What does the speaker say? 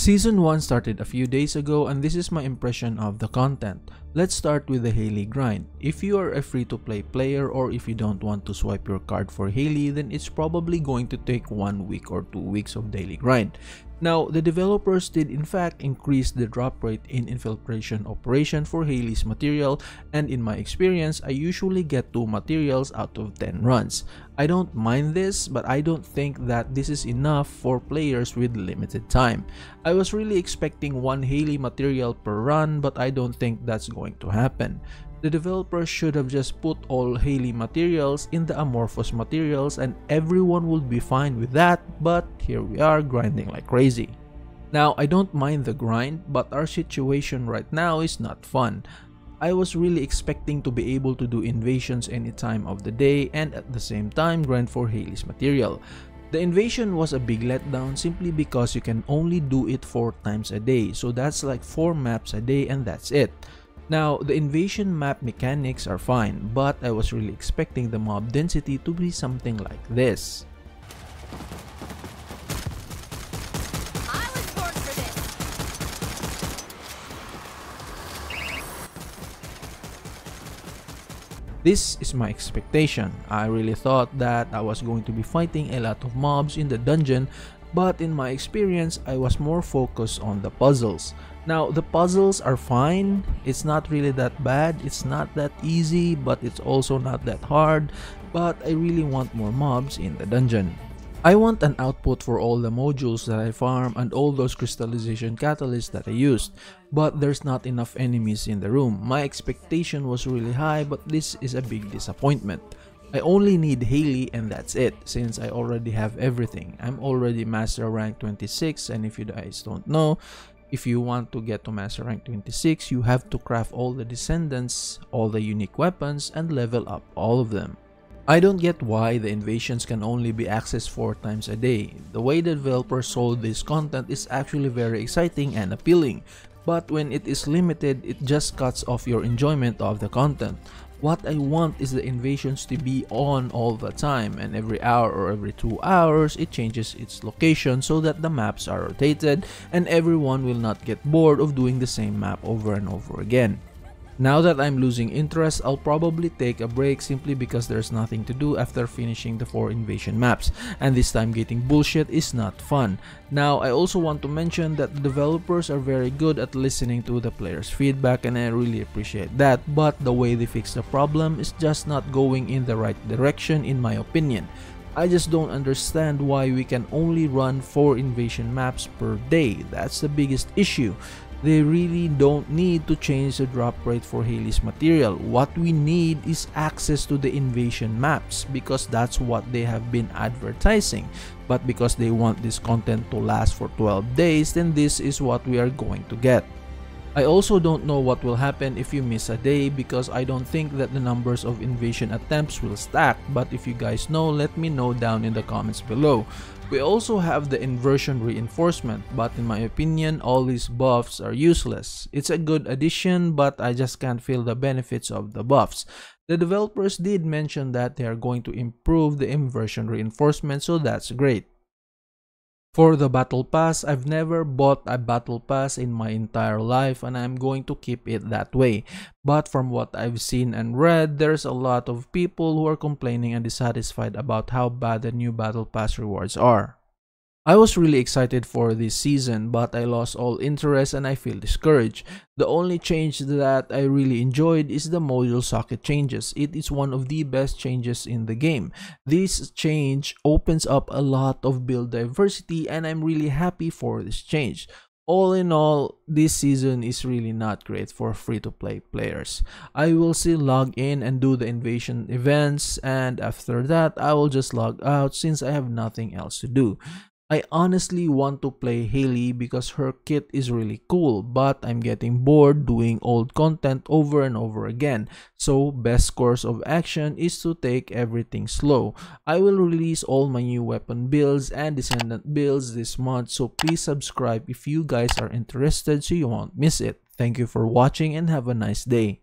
Season 1 started a few days ago and this is my impression of the content. Let's start with the Hailey grind. If you are a free-to-play player or if you don't want to swipe your card for Hailey, then it's probably going to take 1 week or 2 weeks of daily grind. Now, the developers did in fact increase the drop rate in infiltration operation for Hailey's material and in my experience, I usually get 2 materials out of 10 runs. I don't mind this, but I don't think that this is enough for players with limited time. I was really expecting 1 Hailey material per run, but I don't think that's going to happen. The developers should have just put all Hailey materials in the amorphous materials and everyone would be fine with that, but here we are grinding like crazy. Now, I don't mind the grind, but our situation right now is not fun. I was really expecting to be able to do invasions any time of the day and at the same time grind for Hailey's material. The invasion was a big letdown simply because you can only do it 4 times a day, so that's like 4 maps a day and that's it. Now, the invasion map mechanics are fine, but I was really expecting the mob density to be something like this. This is my expectation. I really thought that I was going to be fighting a lot of mobs in the dungeon, but in my experience, I was more focused on the puzzles. Now, the puzzles are fine. It's not really that bad. It's not that easy, but it's also not that hard. But I really want more mobs in the dungeon. I want an output for all the modules that I farm and all those crystallization catalysts that I used, but there's not enough enemies in the room. My expectation was really high, but this is a big disappointment. I only need Hailey and that's it, since I already have everything. I'm already Master Rank 26 and if you guys don't know, if you want to get to Master Rank 26, you have to craft all the Descendants, all the unique weapons, and level up all of them. I don't get why the invasions can only be accessed 4 times a day. The way the developers sold this content is actually very exciting and appealing, but when it is limited, it just cuts off your enjoyment of the content. What I want is the invasions to be on all the time and every hour or every 2 hours it changes its location so that the maps are rotated and everyone will not get bored of doing the same map over and over again. Now that I'm losing interest, I'll probably take a break simply because there's nothing to do after finishing the 4 invasion maps, and this time getting bullshit is not fun. Now, I also want to mention that the developers are very good at listening to the players' feedback and I really appreciate that, but the way they fix the problem is just not going in the right direction in my opinion. I just don't understand why we can only run 4 invasion maps per day, that's the biggest issue they really don't need to change the drop rate for Hailey's material. What we need is access to the invasion maps because that's what they have been advertising. But because they want this content to last for 12 days, then this is what we are going to get. I also don't know what will happen if you miss a day because I don't think that the numbers of invasion attempts will stack but if you guys know let me know down in the comments below. We also have the inversion reinforcement but in my opinion all these buffs are useless. It's a good addition but I just can't feel the benefits of the buffs. The developers did mention that they are going to improve the inversion reinforcement so that's great. For the battle pass, I've never bought a battle pass in my entire life and I'm going to keep it that way. But from what I've seen and read, there's a lot of people who are complaining and dissatisfied about how bad the new battle pass rewards are. I was really excited for this season but I lost all interest and I feel discouraged. The only change that I really enjoyed is the module socket changes. It is one of the best changes in the game. This change opens up a lot of build diversity and I'm really happy for this change. All in all, this season is really not great for free-to-play players. I will still log in and do the invasion events and after that I will just log out since I have nothing else to do. I honestly want to play Hailey because her kit is really cool, but I'm getting bored doing old content over and over again. So best course of action is to take everything slow. I will release all my new weapon builds and descendant builds this month, so please subscribe if you guys are interested so you won't miss it. Thank you for watching and have a nice day.